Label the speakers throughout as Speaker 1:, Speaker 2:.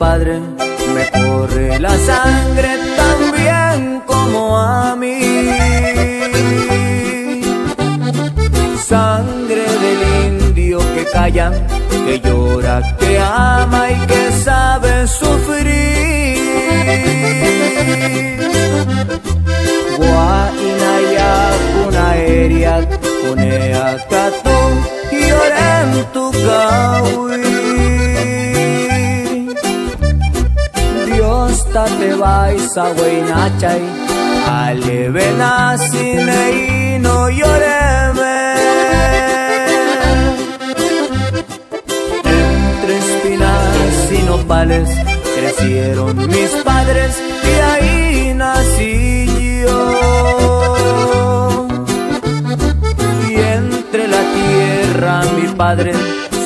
Speaker 1: padre me corre la sangre tan bien como a mí. Sangre del indio que calla, que llora, que ama y que sabe sufrir. Te vais a Huaynachay, ale venasine y no lloreme. Entre espinas y nopales crecieron mis padres y ahí nací yo. Y entre la tierra mi padre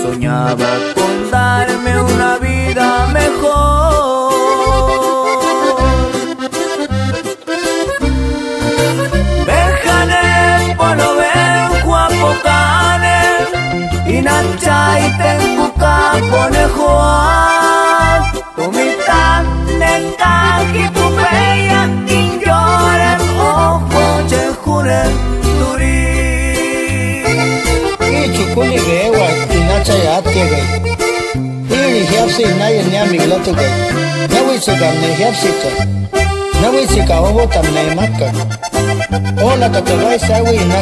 Speaker 1: soñaba con darme tenkuka pone joa, tumitan nekaki tupeya, inyoren ojo chejunen turi.
Speaker 2: chukuni gewa inacha ya tiega ili hiapsi na ya nya migla tu ga na wi chika ne hiapsi to na wi chika obo tam ne makka ola ka te vai sa wi na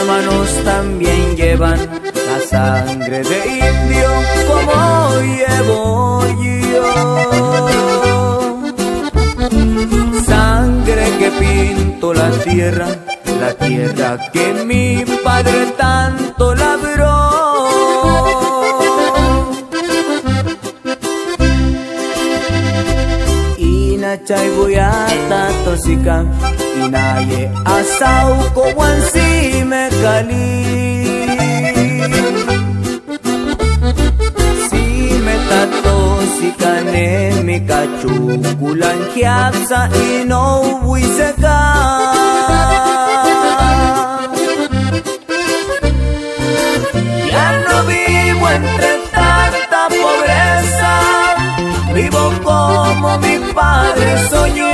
Speaker 1: hermanos también llevan la sangre de indio como llevo yo. Sangre que pinto la tierra, la tierra que mi padre tanto labró. Inachay buyata tosika Inaye asau ko wansi me kali Si me tato si kane mi kachukulan kiapsa ino wiseka Ya no vivo entre tanta pobreza Vivo como mi padre soñó.